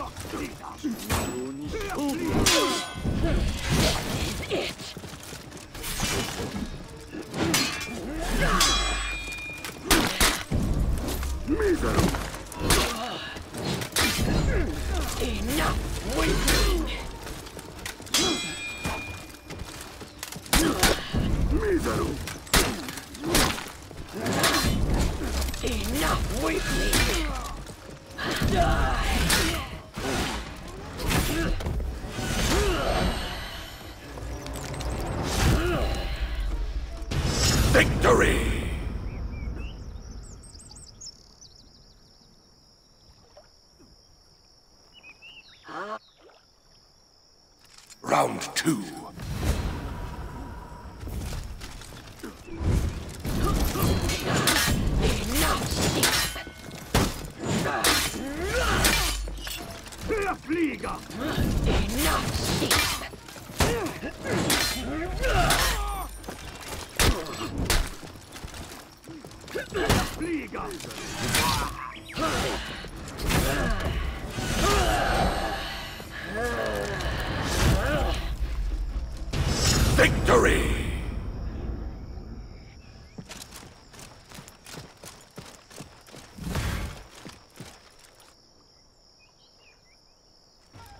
这 Round two. Enough six. Flieger! Victory!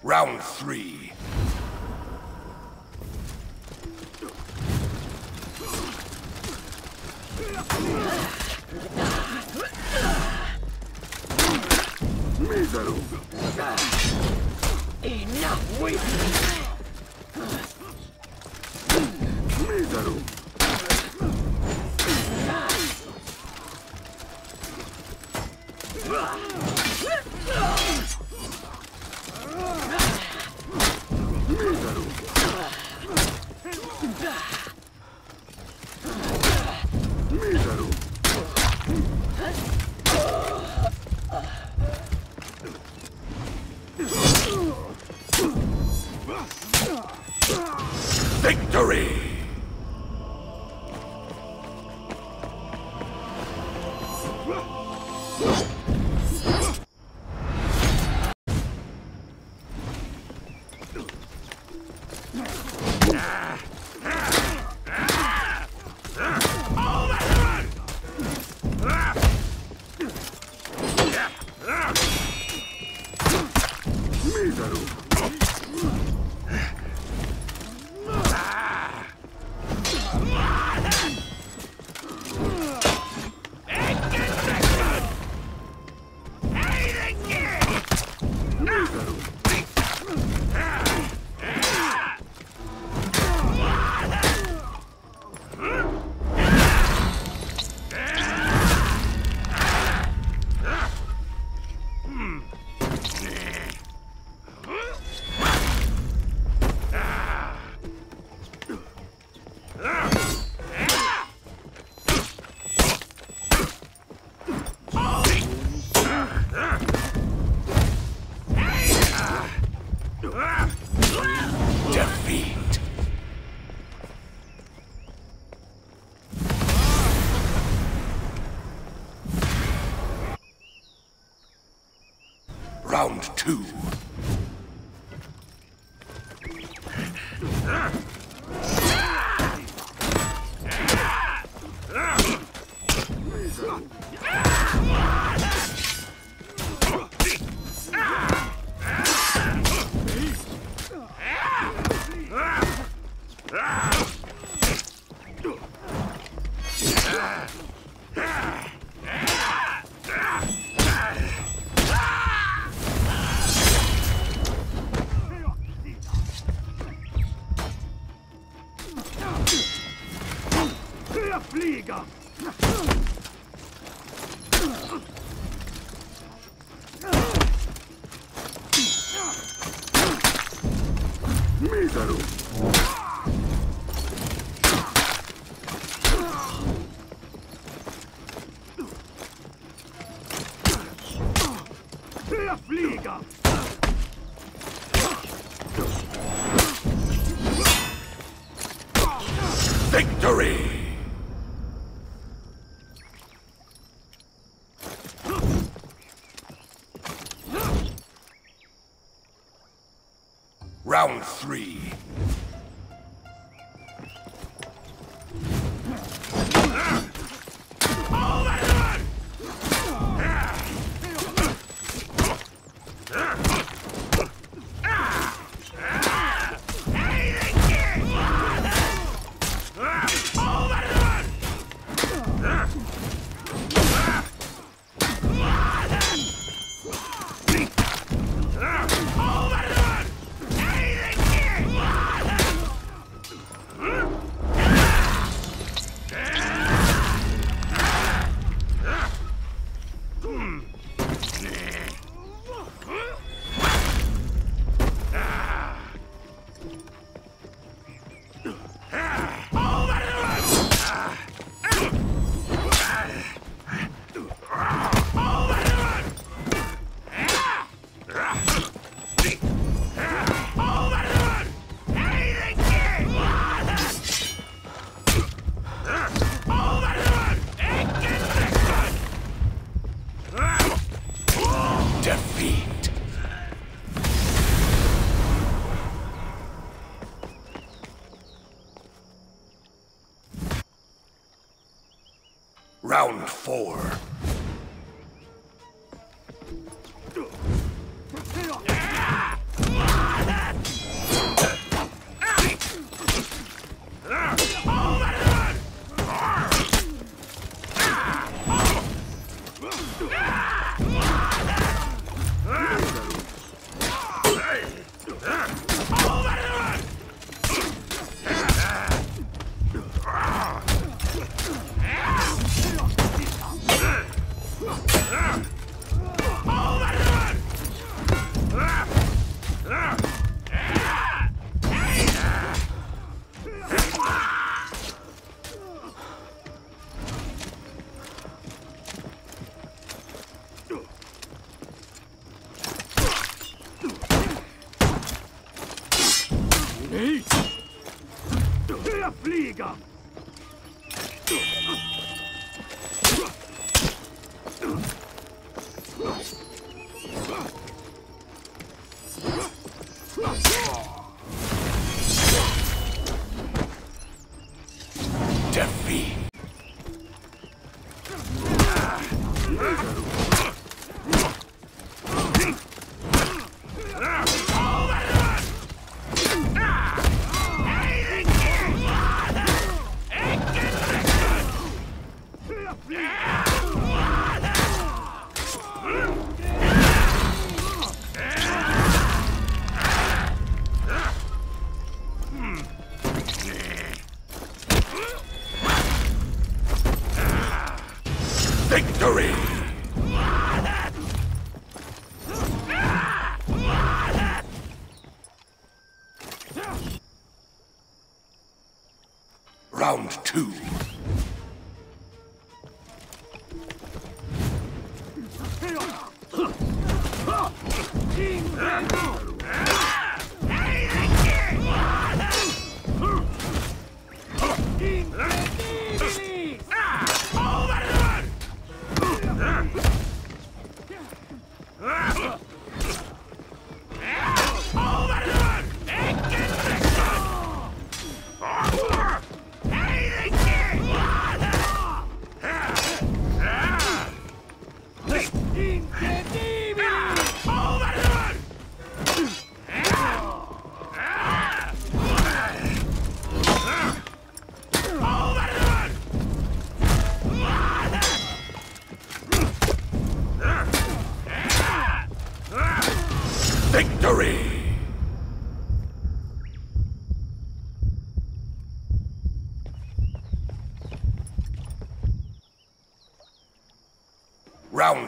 Round three. Enough weeping. Mísero! Oh! Victory! Ei! Reafliga!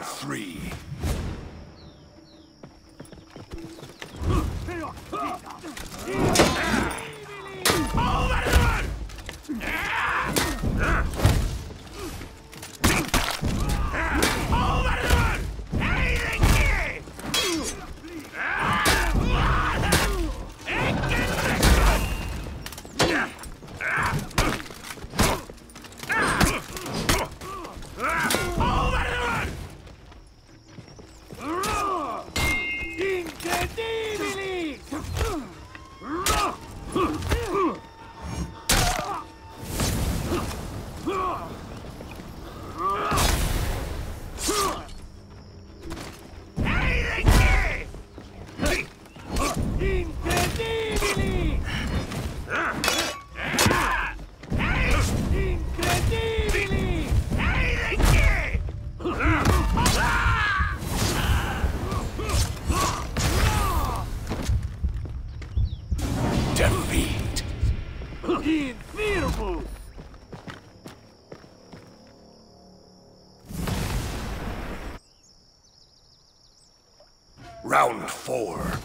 Three. Four.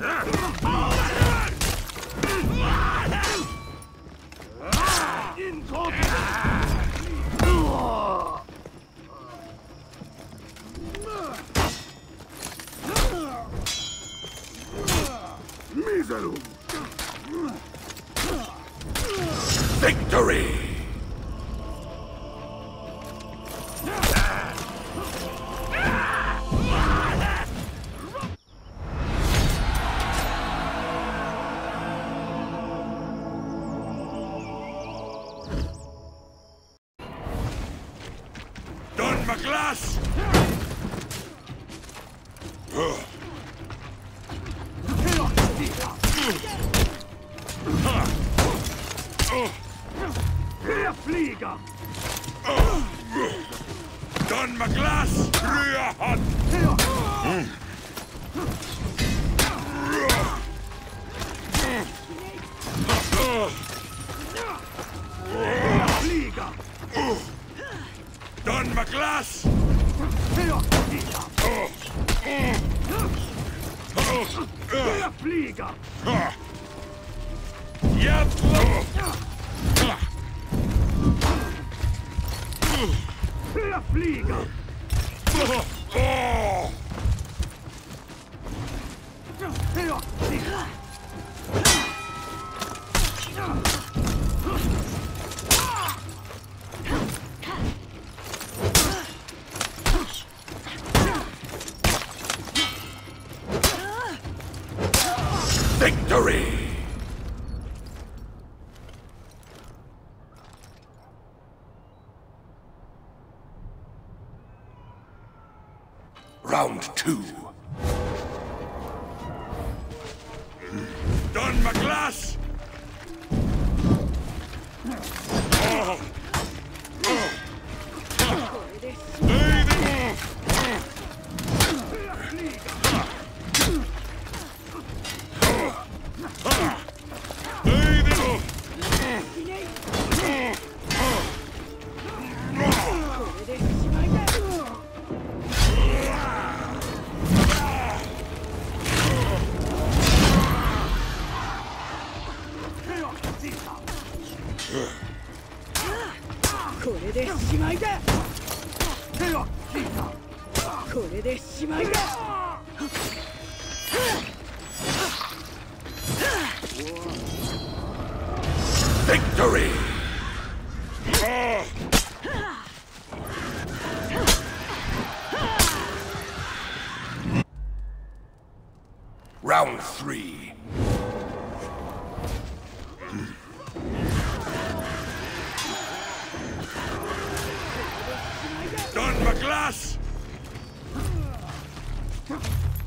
Miserum! Wir Flieger! Don McGlass, rühr an! Flieger! Don McGlass! Flieger! Flieger! Se afliga!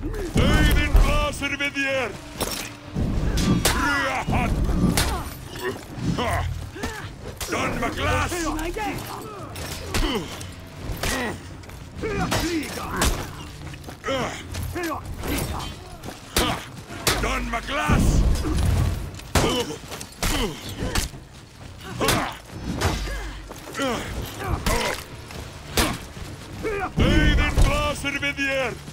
Ögnin blasir við þér! Rúahat! Dönma glas! Dönma glas! Ögnin blasir við þér!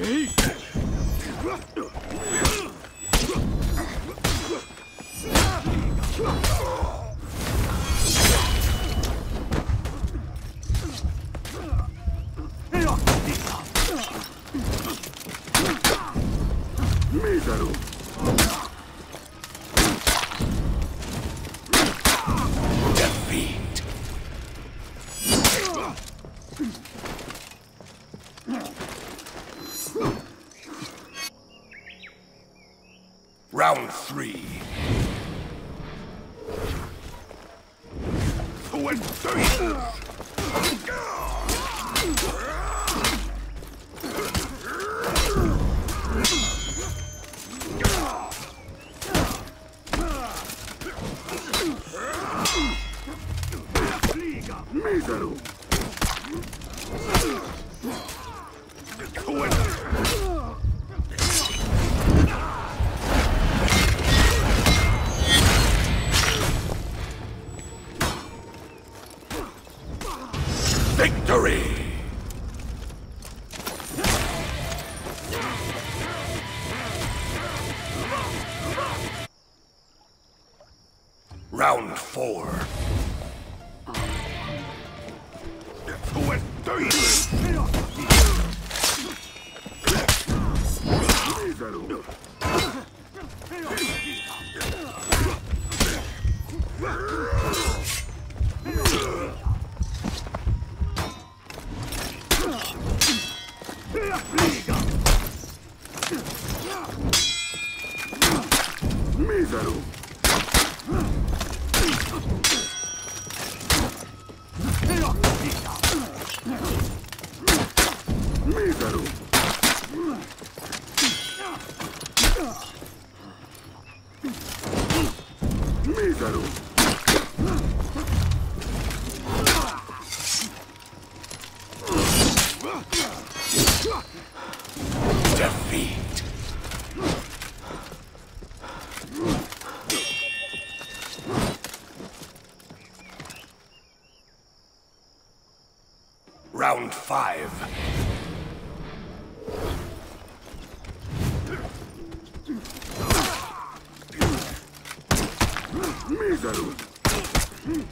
Round three. Mísero! Fliega! Round five. Mísero!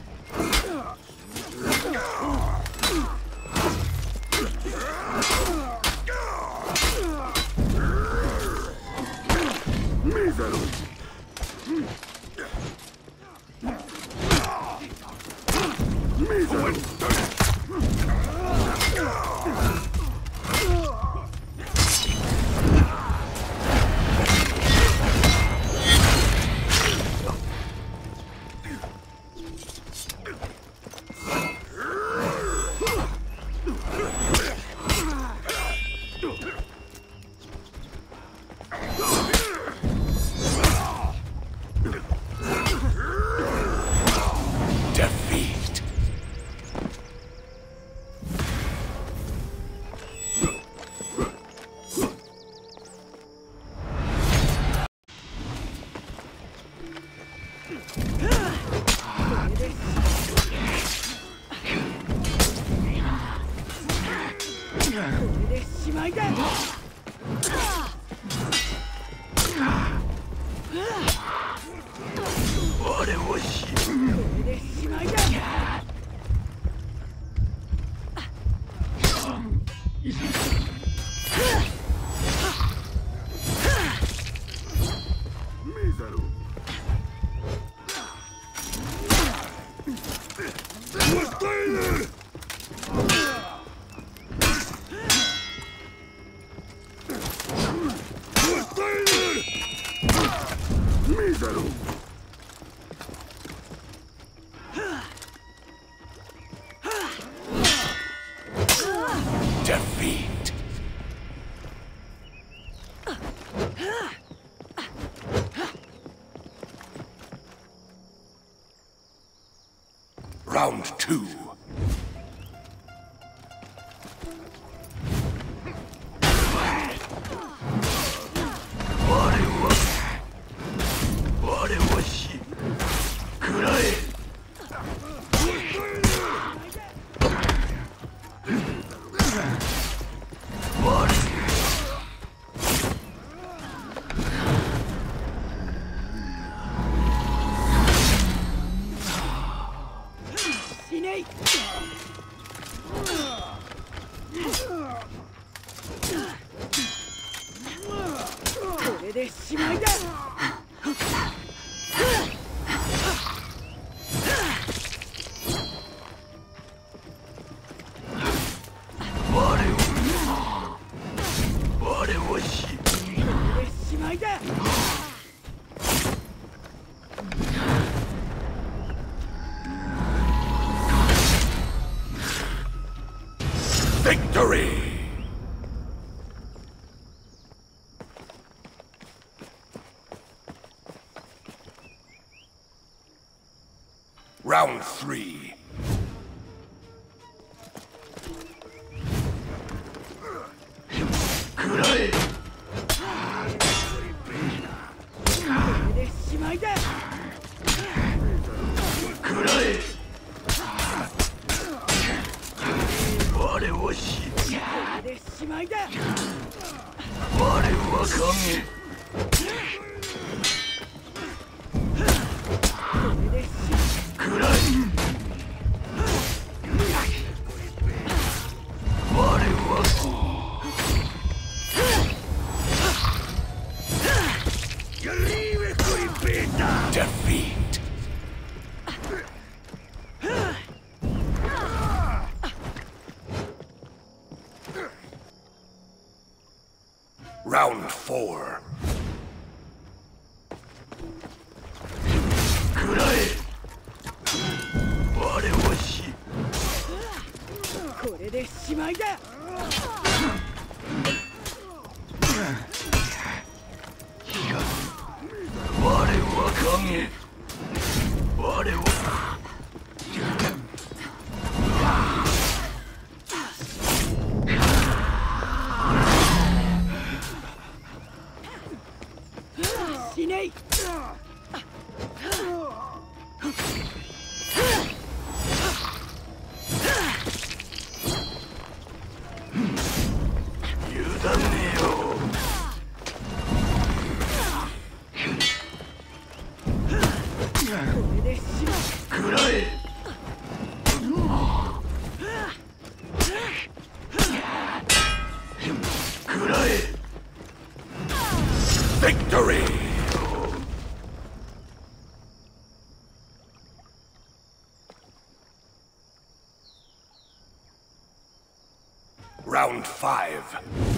Victory! Five.